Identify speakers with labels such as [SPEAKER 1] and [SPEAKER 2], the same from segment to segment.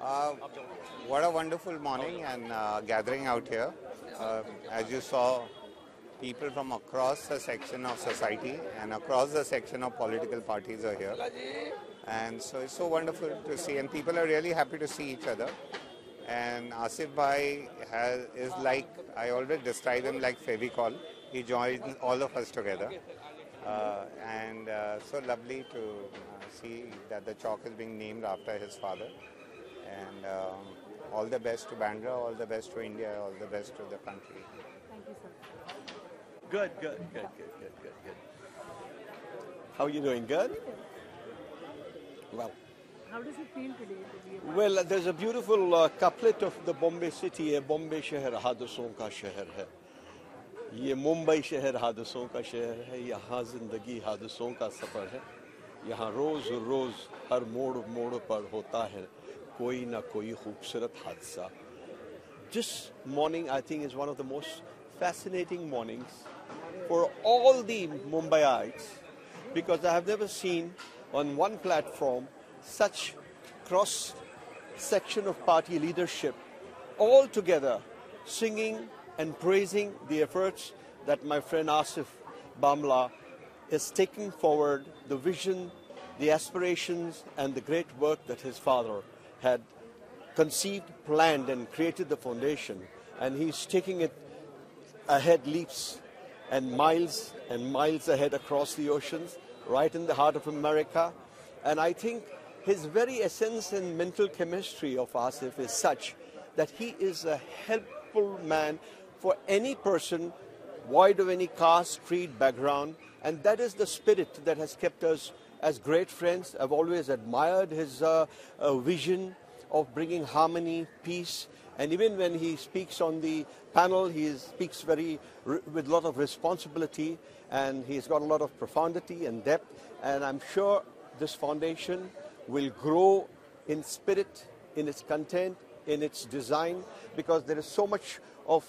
[SPEAKER 1] uh, what a wonderful morning and uh, gathering out here. Uh, as you saw, people from across the section of society and across the section of political parties are here. And so it's so wonderful to see, and people are really happy to see each other. And Asif Bhai has, is like, I always describe him like Fevicol. He joins all of us together. Uh, and uh, so lovely to uh, see that the chalk is being named after his father. And um, all the best to Bandra, all the best to India, all the best to the country.
[SPEAKER 2] Thank you, sir.
[SPEAKER 3] Good, good, good, good, good, good, good. How are you doing? Good? Well.
[SPEAKER 2] How does it feel today? To
[SPEAKER 3] well, there's a beautiful uh, couplet of the Bombay city, Bombay Sheher, Hadasson Ka Sheher Hai. ये मुंबई शहर हादसों का शहर है, यहाँ ज़िंदगी हादसों का सफ़र है। यहाँ रोज़ रोज़ हर मोड़ मोड़ पर होता है कोई ना कोई खूबसूरत हादसा। जिस morning I think is one of the most fascinating morning for all the Mumbaiites because I have never seen on one platform such cross section of party leadership all together singing and praising the efforts that my friend Asif Bamla is taking forward the vision, the aspirations and the great work that his father had conceived, planned, and created the foundation, and he's taking it ahead leaps and miles and miles ahead across the oceans, right in the heart of America. And I think his very essence and mental chemistry of Asif is such that he is a helpful man for any person, void of any caste, creed, background, and that is the spirit that has kept us as great friends. I've always admired his uh, uh, vision of bringing harmony, peace, and even when he speaks on the panel, he speaks very with a lot of responsibility, and he's got a lot of profundity and depth. And I'm sure this foundation will grow in spirit, in its content, in its design, because there is so much of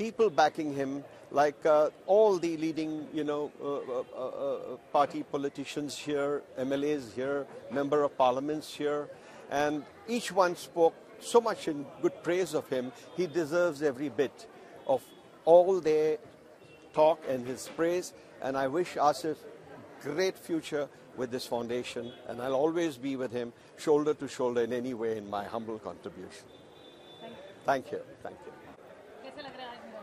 [SPEAKER 3] people backing him, like uh, all the leading, you know, uh, uh, uh, uh party politicians here, MLAs here, member of parliaments here, and each one spoke so much in good praise of him. He deserves every bit of all their talk and his praise, and I wish Asif great future with this foundation, and I'll always be with him shoulder to shoulder in any way in my humble contribution. Thank you. Thank you.
[SPEAKER 2] Thank you.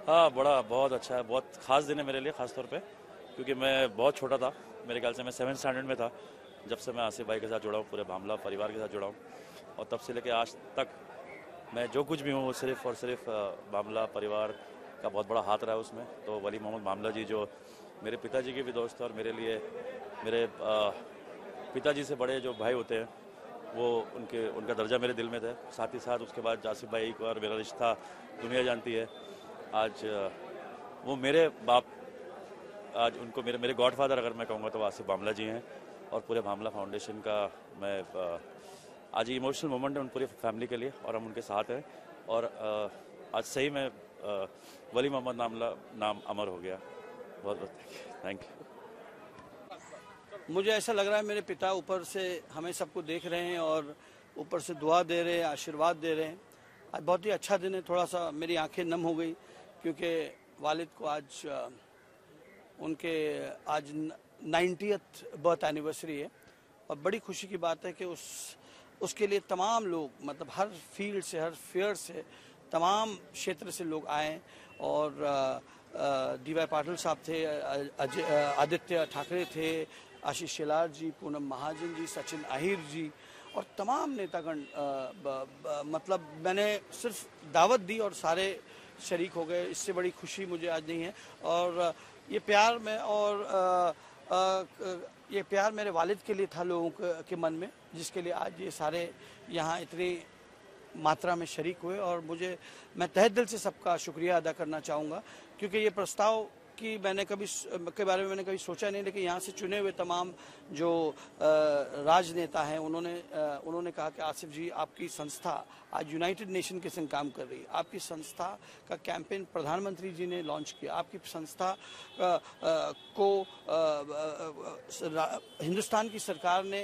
[SPEAKER 2] है,
[SPEAKER 4] बड़ा, बहुत अच्छा है, बहुत खास दिन है मेरे लिए, खास तौर पे, क्योंकि मैं बहुत छोटा था, मेरे ख्याल से मैं सेवन स्टैंडर्ड में था, जब से मैं आसिफ भाई के साथ जुड़ा हूँ, पूरे भामला परिवार के साथ जुड़ा हूँ, और तब से लेके आज तक मैं जो कुछ भी हूँ, वो सिर्फ़ और सिर्फ़ भामला परिवार का बहुत बड़ा हाथ रहा है उसमें तो वली मोहम्मद भामला जी जो मेरे पिताजी के भी दोस्त और मेरे लिए, मेरे पिताजी से बड़े जो भाई होते हैं, वो उनके, उनका दर्जा मेरे दिल में था, साथ ही साथ उसके बाद जासिफ भाई और मेरा रिश्ता दुनिया जानती है आज वो मेरे बाप, आज उनको मेरे मेरे गॉडफादर अगर मैं कहूँगा तो आसिफ बामला जी हैं और पूरे मामला फाउंडेशन का मैं आज इमोशनल मोमेंट है उन पूरी फैमिली के लिए और हम उनके साथ हैं और आज सही में वली मोहम्मद नामला, नाम अमर हो गया। बहुत बहुत थैंक यू
[SPEAKER 5] मुझे ऐसा लग रहा है मेरे पिता ऊपर से हमें सबको देख रहे हैं और ऊपर से दुआ दे रहे हैं, आशीर्वाद दे रहे हैं। आज बहुत ही अच्छा दिन है, थोड़ा सा मेरी आँखें नम हो गई। क्योंकि वालिद को आज उनके आज नाइन्टियथ बर्थ एनिवर्सरी है। और बड़ी खुशी की बात है कि उस, उसके लिए तमाम लोग मतलब हर फ़ील्ड से, हर फेयर से तमाम क्षेत्र से लोग आए और डी वाई पाटिल साहब थे आदित्य ठाकरे थे, आशीष शेलार जी, पूनम महाजन जी, सचिन आहिर जी और तमाम नेतागण मतलब मैंने सिर्फ़ दावत दी और सारे शरीक हो गए। इससे बड़ी खुशी मुझे आज नहीं है। और ये प्यार में और आ, आ, ये प्यार मेरे वालिद के लिए था लोगों के- के मन में जिसके लिए आज ये सारे यहाँ इतनी मात्रा में शरीक हुए। और मुझे मैं तहे दिल से सबका शुक्रिया अदा करना चाहूँगा क्योंकि ये प्रस्ताव की मैंने कभी के बारे में मैंने कभी सोचा नहीं, लेकिन यहाँ से चुने हुए तमाम जो राजनेता हैं, उन्होंने उन्होंने कहा कि आसिफ जी, आपकी संस्था आज यूनाइटेड नेशन के संग काम कर रही है। आपकी संस्था का कैंपेन प्रधानमंत्री जी ने लॉन्च किया। आपकी संस्था को हिंदुस्तान की सरकार ने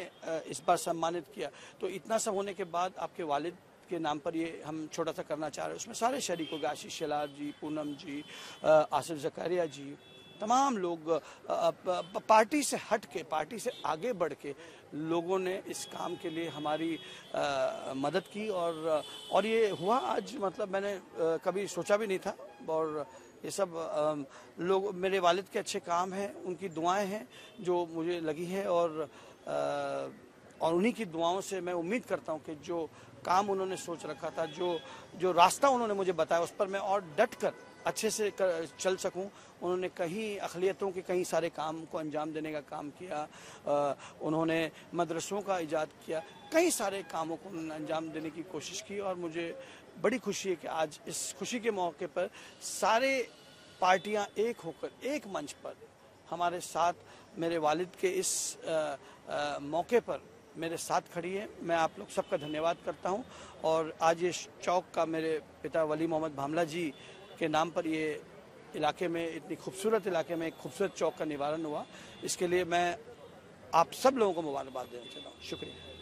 [SPEAKER 5] इस बार सम्मानित किया। तो इतना सब होने के बाद आपके वालिद के नाम पर ये हम छोटा सा करना चाह रहे हैं। उसमें सारे शरीकों के आशीष शेलार जी पूनम जी आसिफ जकारिया जी तमाम लोग पार्टी से हट के पार्टी से आगे बढ़ के लोगों ने इस काम के लिए हमारी अ, मदद की और और ये हुआ आज मतलब मैंने अ, कभी सोचा भी नहीं था और ये सब अम, लोग मेरे वालिद के अच्छे काम हैं उनकी दुआएँ हैं जो मुझे लगी है और और उन्हीं की दुआओं से मैं उम्मीद करता हूँ कि जो काम उन्होंने सोच रखा था जो जो रास्ता उन्होंने मुझे बताया उस पर मैं और डट कर अच्छे से कर, चल सकूँ। उन्होंने कहीं अखिलियतों के कई सारे काम को अंजाम देने का काम किया अ, उन्होंने मदरसों का इजाद किया कई सारे कामों को उन्होंने अंजाम देने की कोशिश की और मुझे बड़ी खुशी है कि आज इस खुशी के मौके पर सारे पार्टियाँ एक होकर एक मंच पर हमारे साथ मेरे वालिद के इस अ, अ, मौके पर मेरे साथ खड़ी है। मैं आप लोग सबका धन्यवाद करता हूँ। और आज ये चौक का मेरे पिता वली मोहम्मद भामला जी के नाम पर ये इलाके में, इतनी खूबसूरत इलाके में एक खूबसूरत चौक का निवारण हुआ। इसके लिए मैं आप सब लोगों को मुबारकबाद देना चाहता हूँ। शुक्रिया।